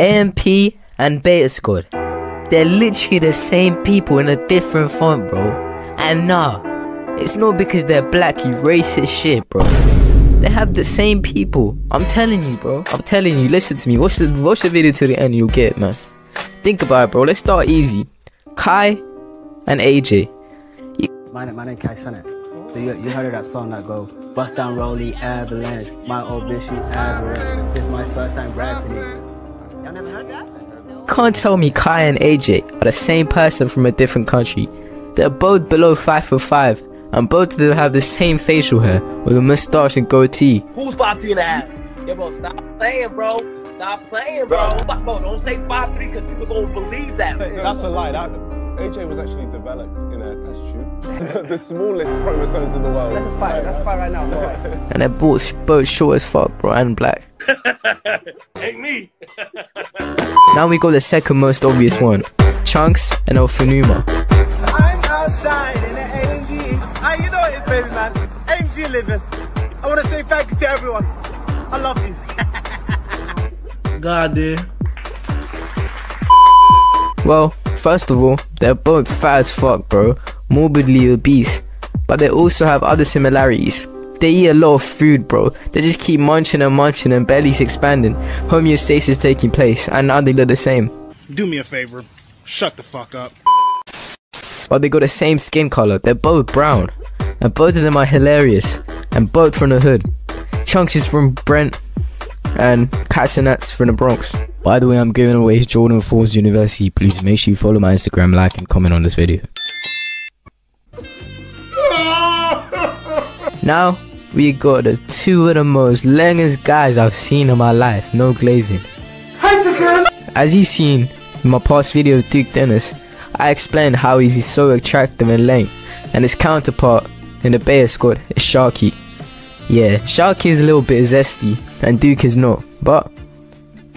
AMP and Beta Squad. They're literally the same people in a different font, bro. And nah, it's not because they're black, you racist shit, bro. They have the same people. I'm telling you, bro. I'm telling you. Listen to me. Watch the watch the video to the end. You'll get it, man. Think about it, bro. Let's start easy. Kai and AJ. My name, my name Kai Cenat. So you, you heard of that song that go Bust down Rolly Avalanche, my old bitch she avalanche. This my first time rapping it. Y'all never heard that? Can't tell me Kai and AJ are the same person from a different country. They're both below 5 for 5, and both of them have the same facial hair with a mustache and goatee. Who's five three and a half? Yeah, bro, stop playing, bro. Stop playing, bro. Bro, bro don't say five three because people gonna believe that. That's a lie. That AJ was actually developed in a test tube. the smallest chromosomes in the world. That's a fight. That's a fight right now. No. And they're both, both short as fuck, bro, and black. Ain't me. Now we got the second most obvious one Chunkz and Alphanuma. I'm outside in the AMG. Ah, you know what it is, baby man. AMG living. I want to say thank you to everyone. I love you. God, dude. Well, first of all, they're both fat as fuck, bro, morbidly obese, but they also have other similarities. They eat a lot of food, bro. They just keep munching and munching and bellies expanding, homeostasis taking place, and now they look the same. Do me a favor. Shut the fuck up. But they got the same skin color, they're both brown, and both of them are hilarious, and both from the hood. Chunkz is from Brent, and Castanets from the Bronx. By the way, I'm giving away Jordan Falls University. Please make sure you follow my Instagram, like, and comment on this video. now, we got the two of the most longest guys I've seen in my life, no glazing. Hi, sisters! As you've seen in my past video of Duke Dennis, I explained how he's so attractive and lame, and his counterpart in the Beta squad is Sharky. Yeah, Sharky is a little bit zesty, and Duke is not, but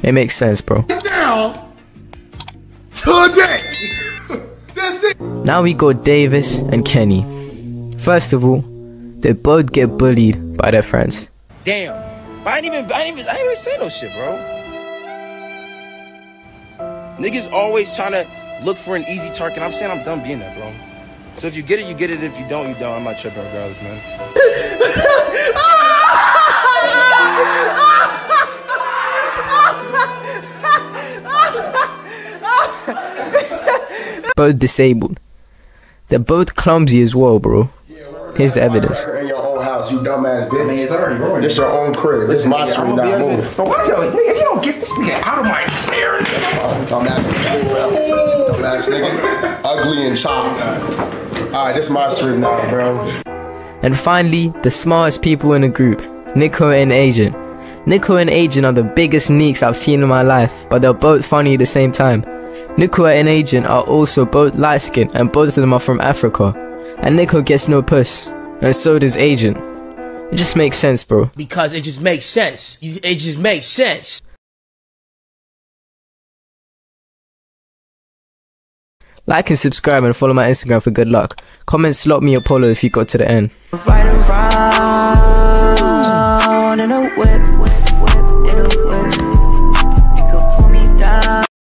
it makes sense, bro. Now, today. That's it. Now we got Davis and Kenny. First of all, they both get bullied by their friends. Damn. I ain't even I ain't even I ain't even say no shit, bro. Niggas always trying to look for an easy target. I'm saying I'm done being that, bro. So if you get it, you get it. If you don't, you don't. I'm not tripping regardless, man. Both disabled. They're both clumsy as well, bro. Here's the evidence. In your own house, you dumbass bitch. Man, it's already ruined. This your own crib. This is my street now. Move. But why, yo, nigga, if you don't get this nigga out of my chair, Dumbass nigga. Dumbass nigga. Ugly and chopped. Alright, this is my street now, bro. And finally, the smartest people in the group, Niko and Agent. Niko and Agent are the biggest neeks I've seen in my life, but they're both funny at the same time. Niko and Agent are also both light skinned and both of them are from Africa. And Niko gets no puss, and so does Agent. It just makes sense, bro. Because it just makes sense. It just makes sense. Like and subscribe and follow my Instagram for good luck. Comment slot me Apollo if you got to the end.